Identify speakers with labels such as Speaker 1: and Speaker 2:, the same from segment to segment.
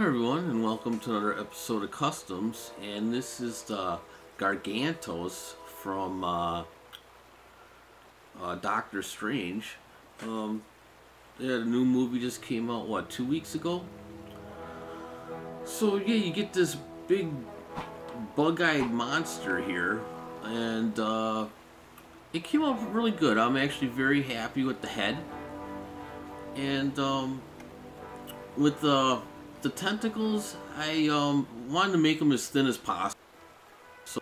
Speaker 1: Hi everyone, and welcome to another episode of Customs. And this is the Gargantos from uh, uh, Doctor Strange. Um, yeah, the new movie just came out what two weeks ago. So yeah, you get this big bug-eyed monster here, and uh, it came out really good. I'm actually very happy with the head, and um, with the the tentacles, I um, wanted to make them as thin as possible. So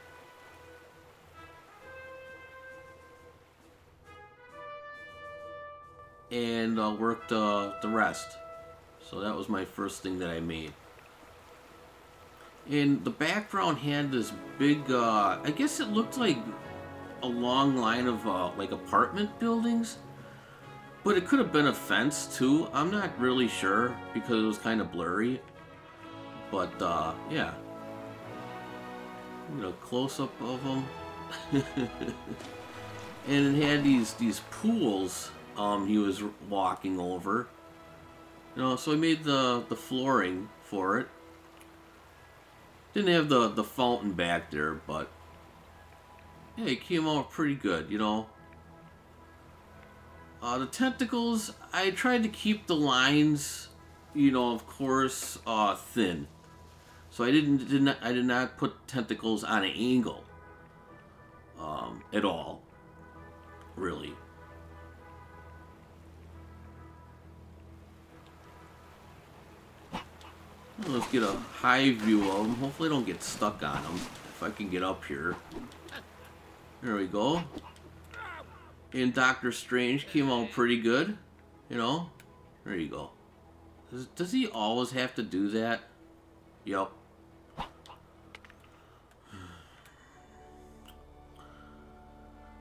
Speaker 1: and uh, worked uh, the rest. So that was my first thing that I made. And the background had this big, uh, I guess it looked like a long line of uh, like apartment buildings. But it could have been a fence too. I'm not really sure because it was kind of blurry. But uh, yeah. You know, close up of them. and it had these these pools um, he was walking over. You know, so I made the the flooring for it. Didn't have the the fountain back there, but yeah, it came out pretty good. You know. Uh, the tentacles, I tried to keep the lines, you know, of course, uh, thin. So I didn't, did not, I did not put tentacles on an angle, um, at all, really. Let's get a high view of them. Hopefully I don't get stuck on them. If I can get up here. There we go. And Doctor Strange came out pretty good. You know? There you go. Does, does he always have to do that? Yep.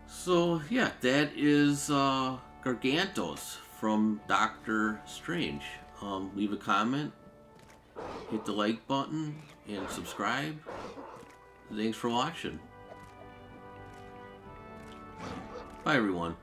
Speaker 1: So, yeah, that is uh, Gargantos from Doctor Strange. Um, leave a comment, hit the like button, and subscribe. Thanks for watching. Bye, everyone.